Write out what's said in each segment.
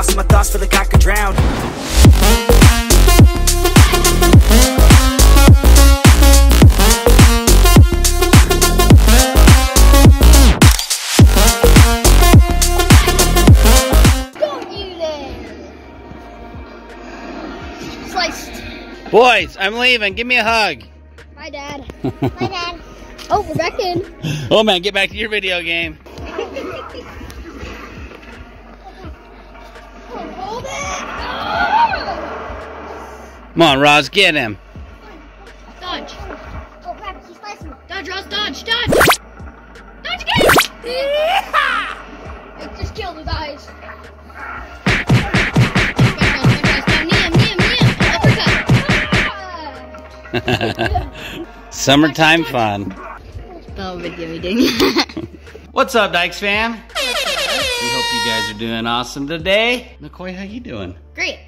lost my thoughts, feel like I could drown Don't you there! Sliced. Boys, I'm leaving. Give me a hug. Bye, Dad. Bye, Dad. Oh, we're back in. Oh man, get back to your video game. Come on, Roz, get him. Dodge. Oh, crap, he's slicing. Dodge, Ross, dodge, dodge! Dodge again! I just killed his eyes. Summertime fun. Oh, video meeting. What's up, Dyches fam? We hope you guys are doing awesome today. Nikoi, how you doing? Great.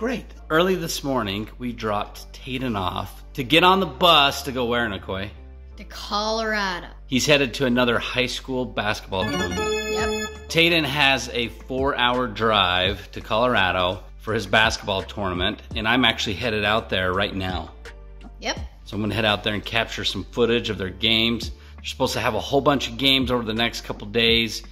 Great. Early this morning, we dropped Tayden off to get on the bus to go where, Nikoi? To Colorado. He's headed to another high school basketball tournament. Yep. Tayden has a four-hour drive to Colorado for his basketball tournament, and I'm actually headed out there right now. Yep. So I'm gonna head out there and capture some footage of their games. They're supposed to have a whole bunch of games over the next couple days,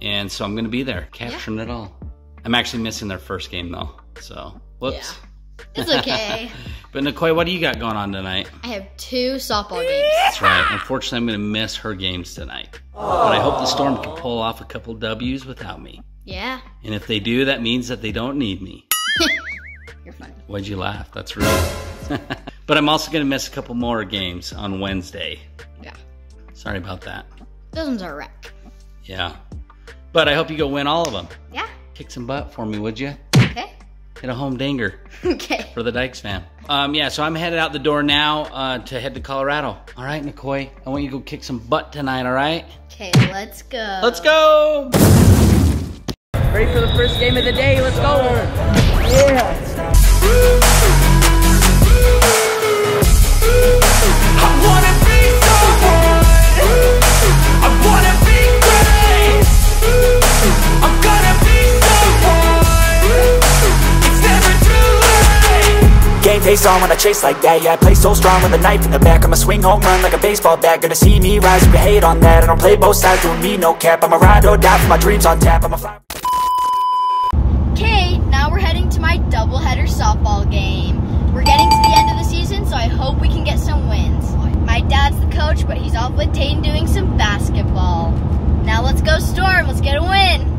and so I'm gonna be there capturing it all. I'm actually missing their first game though, so whoops. It's okay. But Nikoi, what do you got going on tonight? I have two softball games. That's right. Unfortunately, I'm gonna miss her games tonight. But I hope the Storm can pull off a couple W's without me. Yeah. And if they do, that means that they don't need me. You're funny. Why'd you laugh? That's rude. but I'm also gonna miss a couple more games on Wednesday. Yeah. Sorry about that. Those ones are a wreck. Yeah. But I hope you go win all of them. Yeah. Kick some butt for me, would you? Okay. Hit a home dinger Okay. for the Dyches fan. Um, yeah, so I'm headed out the door now uh, to head to Colorado. All right, Nikoi, I want you to go kick some butt tonight, all right? Okay, let's go. Let's go! Ready for the first game of the day. Let's go. I wanna face on when I chase like that Yeah, I play so strong with a knife in the back I'ma swing home run like a baseball bat Gonna see me rise, you can hate on that I don't play both sides, doing me no cap I'ma ride or die for my dreams on tap I'ma fly Okay, now we're heading to my doubleheader softball game. We're getting to the end of the season, so I hope we can get some wins. My dad's the coach, but he's off with Tayden doing some basketball. Now let's go Storm, let's get a win.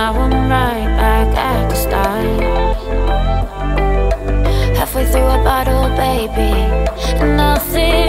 now I'm right back at the start. Halfway through a bottle, baby, and I'll see.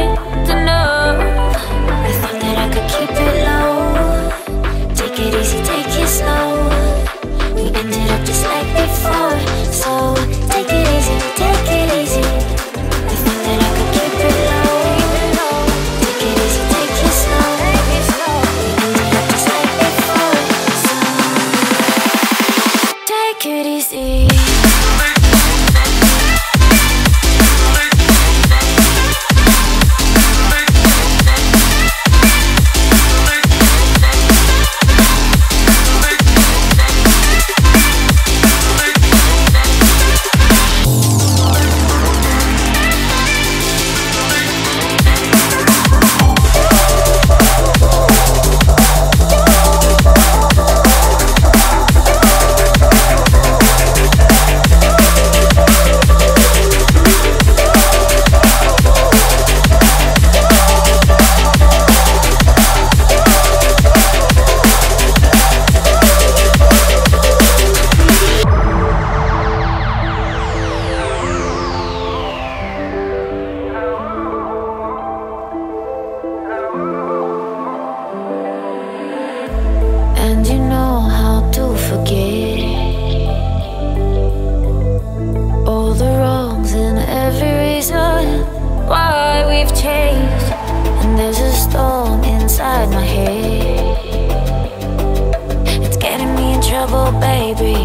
baby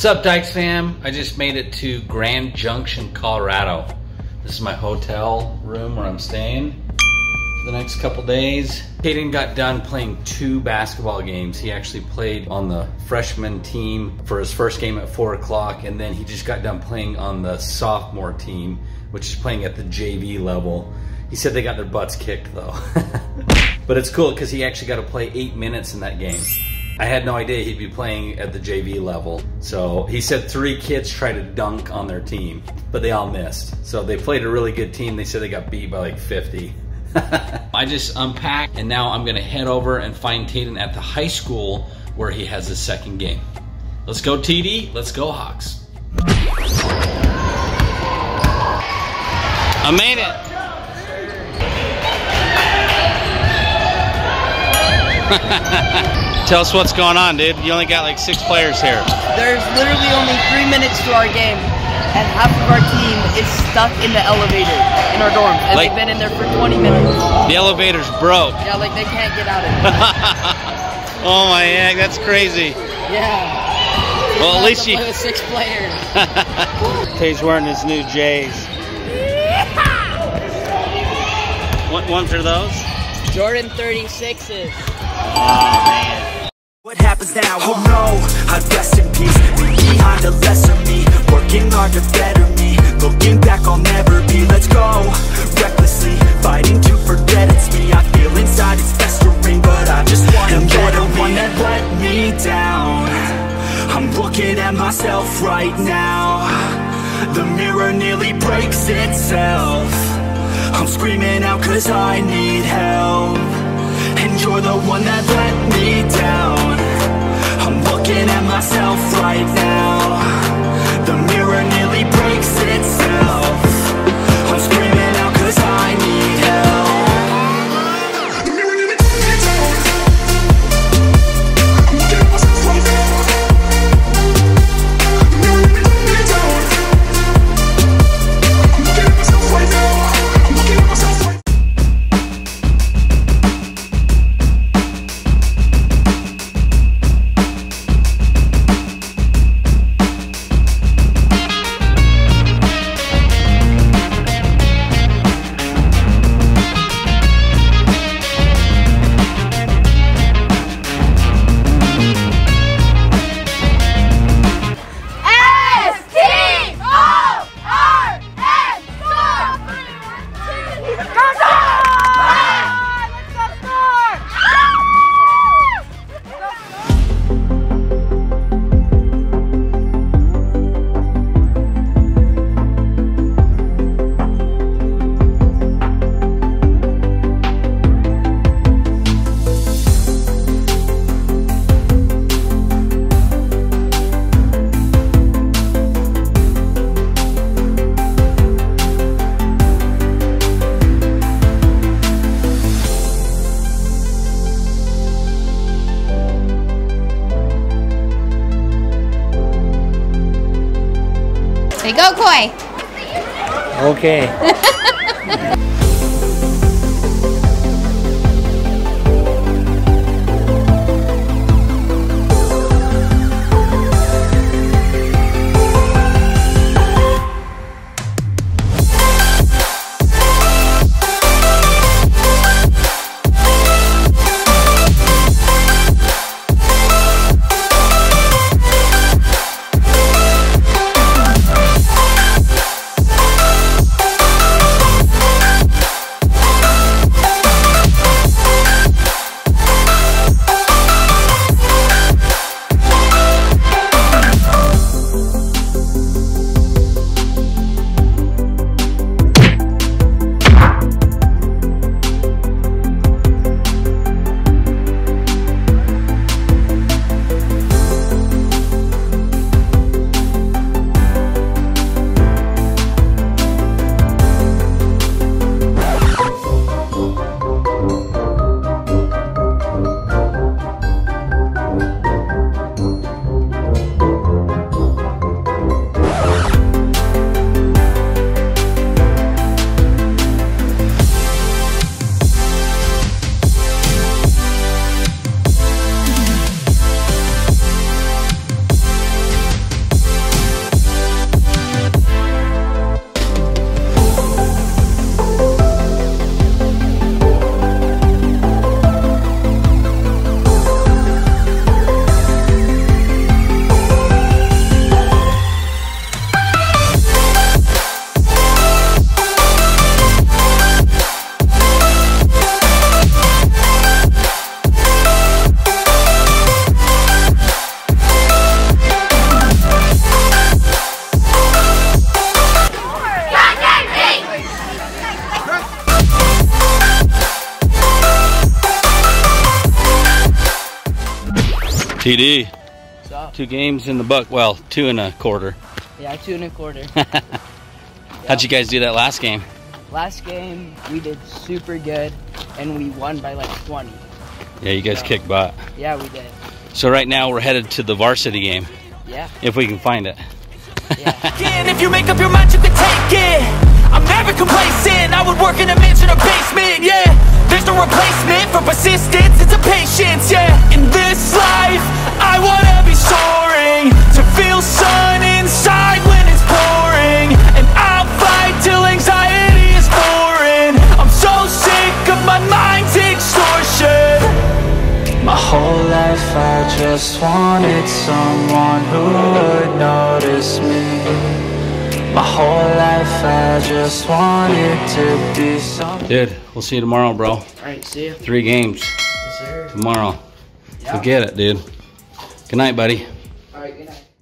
What's up, Dyches fam? I just made it to Grand Junction, Colorado. This is my hotel room where I'm staying for the next couple days. Tayden got done playing two basketball games. He actually played on the freshman team for his first game at four o'clock, and then he just got done playing on the sophomore team, which is playing at the JV level. He said they got their butts kicked though. but it's cool because he actually got to play eight minutes in that game. I had no idea he'd be playing at the JV level. So he said three kids tried to dunk on their team, but they all missed. So they played a really good team. They said they got beat by like 50. I just unpacked and now I'm gonna head over and find Tatum at the high school where he has his second game. Let's go TD, let's go Hawks. I made it. Tell us what's going on, dude. You only got like six players here. There's literally only three minutes to our game, and half of our team is stuck in the elevator in our dorm, and Like- they've been in there for 20 minutes. The elevator's broke. Yeah, like they can't get out of it. oh my heck, that's crazy. Yeah. Well, at least you. play with six players. Tay's wearing his new J's. What ones are those? Jordan 36s. What happens now? Oh no, I rest in peace Leave behind a lesser me. Working hard to better me. Looking back, I'll never be Let's go, recklessly Fighting to forget it's me. I feel inside it's festering But I just want to you're the one that let me down. I'm looking at myself right now. The mirror nearly breaks itself. I'm screaming out cause I need help. And you're the one that let me down. I'm looking at myself right now Say go, Koi. Okay. TD. So, Two games in the book. Well, two and a quarter. yeah, two and a quarter. How'd you guys do that last game? Last game, we did super good, and we won by like 20. Yeah, you guys kicked butt. Yeah, we did. So right now we're headed to the varsity game, Yeah, if we can find it. yeah. And if you make up your mind, you can take it. I'm never complacent. I would work in a mansion or basement, yeah. There's no replacement for persistence, it's a patience, yeah. In this life, I wanna be soaring. To feel sun inside when it's pouring. And I'll fight till anxiety is foreign. I'm so sick of my mind's extortion. My whole life I just wanted someone who would notice me My whole life I just wanted to be someone Dude, we'll see you tomorrow, bro. All right, see you. Three games Yes, sir. tomorrow. Yeah. Forget it, dude. Good night, buddy.